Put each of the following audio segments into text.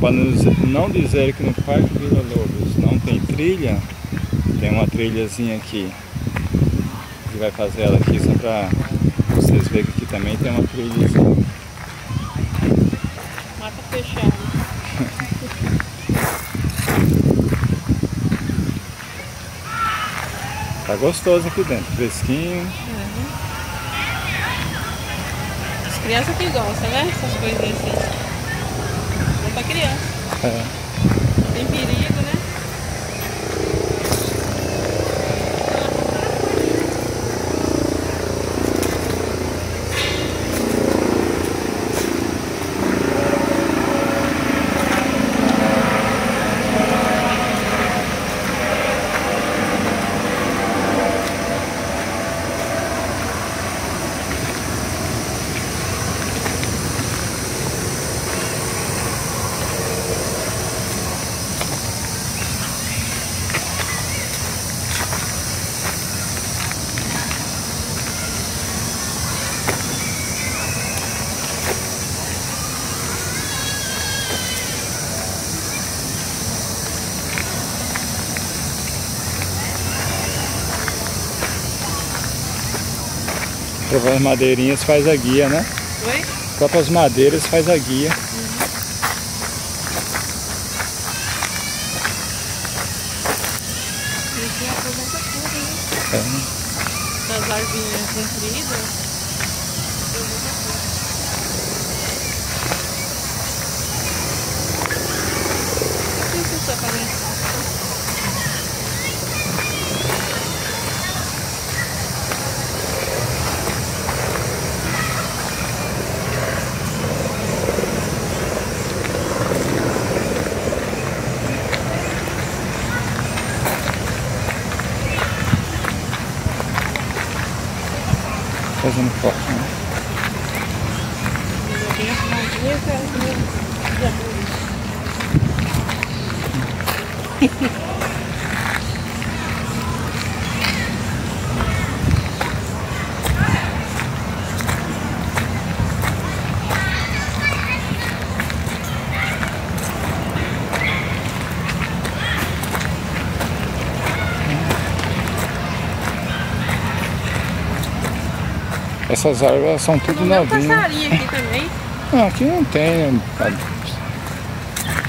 para não dizer que no Parque Vila Lobos não tem trilha, tem uma trilhazinha aqui. A gente vai fazer ela aqui só para vocês verem que aqui também tem uma trilhazinha. Mata fechada. tá gostoso aqui dentro, fresquinho. Uhum. As crianças que gostam, né? Essas coisinhas assim criança. É. Tem perigo, né? Próprias madeirinhas faz a guia, né? Oi? próprias madeiras faz a guia. Uhum. Né? É. As arvinhas compridas. Fazendo foto. Né? Essas árvores são tudo novinhas. passarinho aqui também. Não, aqui não tem.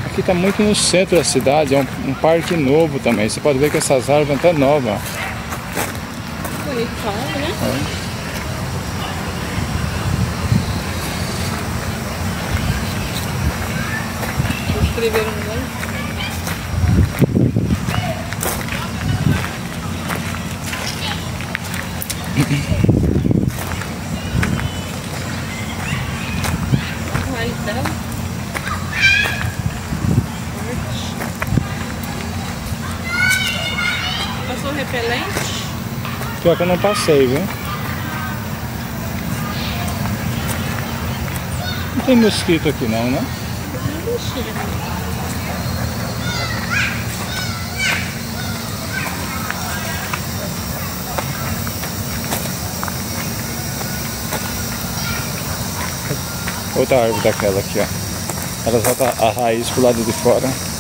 Aqui está muito no centro da cidade, é um, um, parque novo também. Você pode ver que essas árvores até novas. Bonito falando, né? É. Escreveram repelente? Pior que eu não passei, viu? Não tem mosquito aqui não, né? Não. Outra árvore daquela aqui, ó. Ela já tá a raiz pro lado de fora.